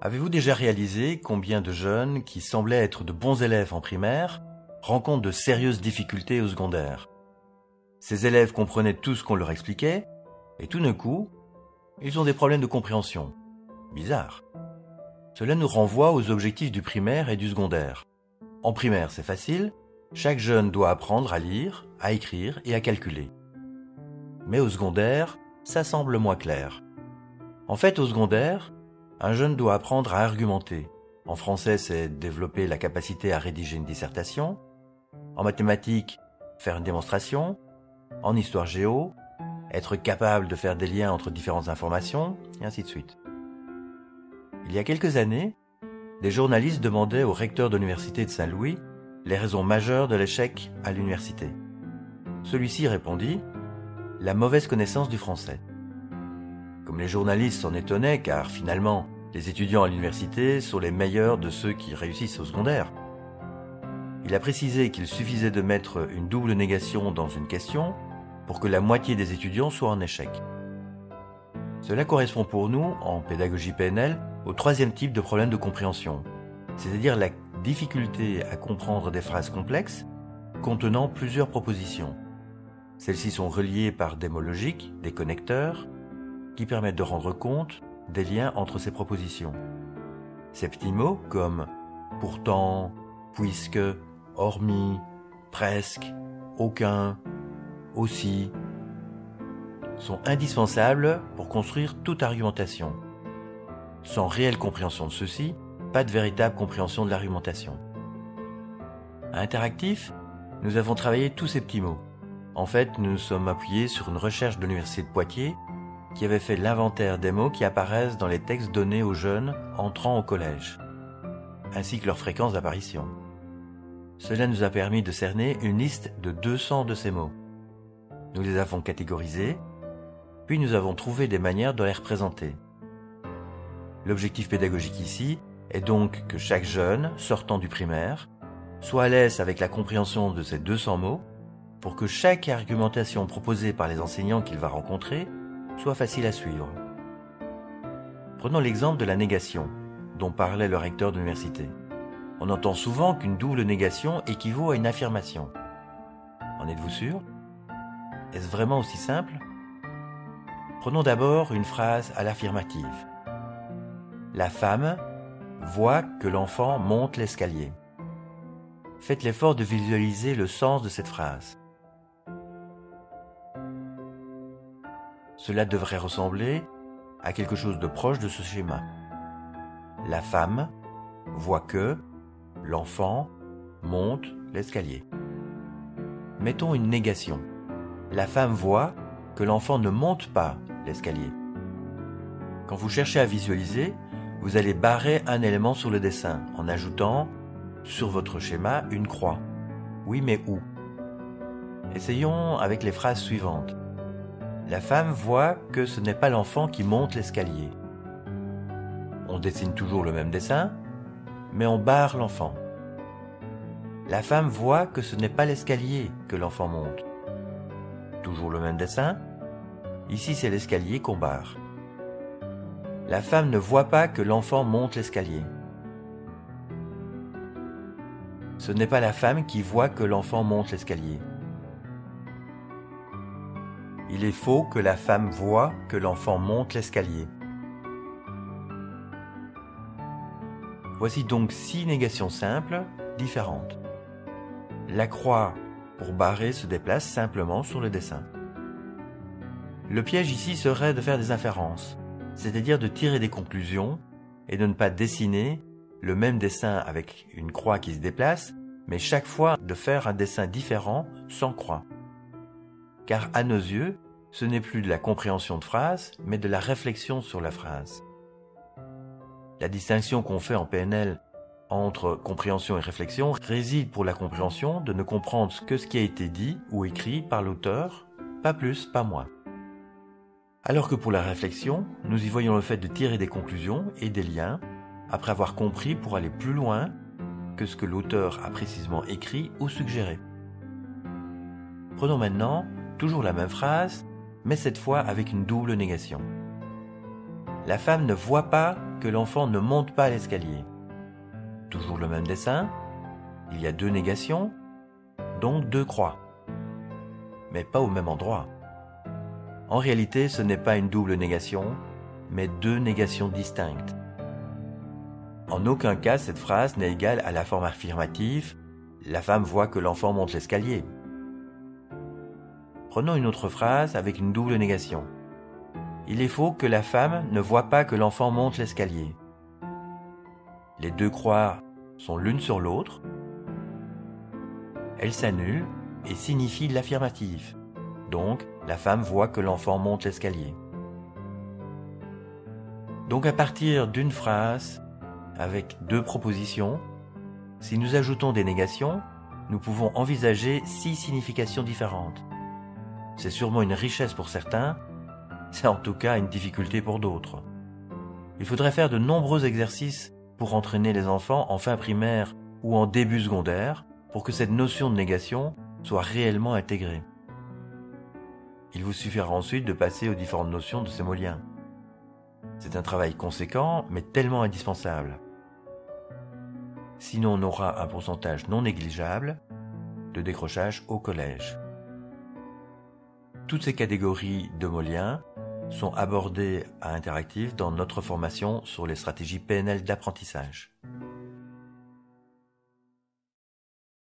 Avez-vous déjà réalisé combien de jeunes qui semblaient être de bons élèves en primaire rencontrent de sérieuses difficultés au secondaire? Ces élèves comprenaient tout ce qu'on leur expliquait, et tout d'un coup, ils ont des problèmes de compréhension. Bizarre. Cela nous renvoie aux objectifs du primaire et du secondaire. En primaire, c'est facile, chaque jeune doit apprendre à lire, à écrire et à calculer. Mais au secondaire, ça semble moins clair. En fait, au secondaire, un jeune doit apprendre à argumenter. En français, c'est développer la capacité à rédiger une dissertation. En mathématiques, faire une démonstration. En histoire géo, être capable de faire des liens entre différentes informations, et ainsi de suite. Il y a quelques années, des journalistes demandaient au recteur de l'université de Saint-Louis les raisons majeures de l'échec à l'université. Celui-ci répondit La mauvaise connaissance du français. Comme les journalistes s'en étonnaient, car finalement, les étudiants à l'université sont les meilleurs de ceux qui réussissent au secondaire. Il a précisé qu'il suffisait de mettre une double négation dans une question pour que la moitié des étudiants soient en échec. Cela correspond pour nous, en pédagogie PNL, au troisième type de problème de compréhension, c'est-à-dire la difficulté à comprendre des phrases complexes contenant plusieurs propositions. Celles-ci sont reliées par des mots logiques, des connecteurs, qui permettent de rendre compte des liens entre ces propositions. Ces petits mots comme pourtant, puisque, hormis, presque, aucun, aussi, sont indispensables pour construire toute argumentation. Sans réelle compréhension de ceci, pas de véritable compréhension de l'argumentation. À Interactif, nous avons travaillé tous ces petits mots. En fait, nous nous sommes appuyés sur une recherche de l'Université de Poitiers qui avait fait l'inventaire des mots qui apparaissent dans les textes donnés aux jeunes entrant au collège, ainsi que leur fréquence d'apparition. Cela nous a permis de cerner une liste de 200 de ces mots. Nous les avons catégorisés, puis nous avons trouvé des manières de les représenter. L'objectif pédagogique ici est donc que chaque jeune, sortant du primaire, soit à l'aise avec la compréhension de ces 200 mots pour que chaque argumentation proposée par les enseignants qu'il va rencontrer soit facile à suivre. Prenons l'exemple de la négation, dont parlait le recteur de l'université. On entend souvent qu'une double négation équivaut à une affirmation. En êtes-vous sûr? Est-ce vraiment aussi simple? Prenons d'abord une phrase à l'affirmative. La femme voit que l'enfant monte l'escalier. Faites l'effort de visualiser le sens de cette phrase. Cela devrait ressembler à quelque chose de proche de ce schéma. La femme voit que l'enfant monte l'escalier. Mettons une négation. La femme voit que l'enfant ne monte pas l'escalier. Quand vous cherchez à visualiser, vous allez barrer un élément sur le dessin en ajoutant sur votre schéma une croix. Oui, mais où? Essayons avec les phrases suivantes. La femme voit que ce n'est pas l'enfant qui monte l'escalier. On dessine toujours le même dessin, mais on barre l'enfant. La femme voit que ce n'est pas l'escalier que l'enfant monte. Toujours le même dessin. Ici, c'est l'escalier qu'on barre. La femme ne voit pas que l'enfant monte l'escalier. Ce n'est pas la femme qui voit que l'enfant monte l'escalier. Il est faux que la femme voit que l'enfant monte l'escalier. Voici donc six négations simples, différentes. La croix pour barrer se déplace simplement sur le dessin. Le piège ici serait de faire des inférences c'est-à-dire de tirer des conclusions et de ne pas dessiner le même dessin avec une croix qui se déplace, mais chaque fois de faire un dessin différent sans croix. Car à nos yeux, ce n'est plus de la compréhension de phrase, mais de la réflexion sur la phrase. La distinction qu'on fait en PNL entre compréhension et réflexion réside pour la compréhension de ne comprendre que ce qui a été dit ou écrit par l'auteur, pas plus, pas moins. Alors que pour la réflexion, nous y voyons le fait de tirer des conclusions et des liens, après avoir compris pour aller plus loin que ce que l'auteur a précisément écrit ou suggéré. Prenons maintenant toujours la même phrase, mais cette fois avec une double négation. la femme ne voit pas que l'enfant ne monte pas l'escalier. Toujours le même dessin, il y a deux négations, donc deux croix, mais pas au même endroit. En réalité, ce n'est pas une double négation, mais deux négations distinctes. En aucun cas, cette phrase n'est égale à la forme affirmative la femme voit que l'enfant monte l'escalier. Prenons une autre phrase avec une double négation. Il est faux que la femme ne voit pas que l'enfant monte l'escalier. Les deux croix sont l'une sur l'autre. Elles s'annulent et signifient l'affirmative. Donc, la femme voit que l'enfant monte l'escalier. Donc à partir d'une phrase, avec deux propositions, si nous ajoutons des négations, nous pouvons envisager six significations différentes. C'est sûrement une richesse pour certains, c'est en tout cas une difficulté pour d'autres. Il faudrait faire de nombreux exercices pour entraîner les enfants en fin primaire ou en début secondaire pour que cette notion de négation soit réellement intégrée. Il vous suffira ensuite de passer aux différentes notions de ces mots. C'est un travail conséquent, mais tellement indispensable sinon on aura un pourcentage non négligeable de décrochage au collège. Toutes ces catégories de liens sont abordées à Interactive dans notre formation sur les stratégies PNL d'apprentissage.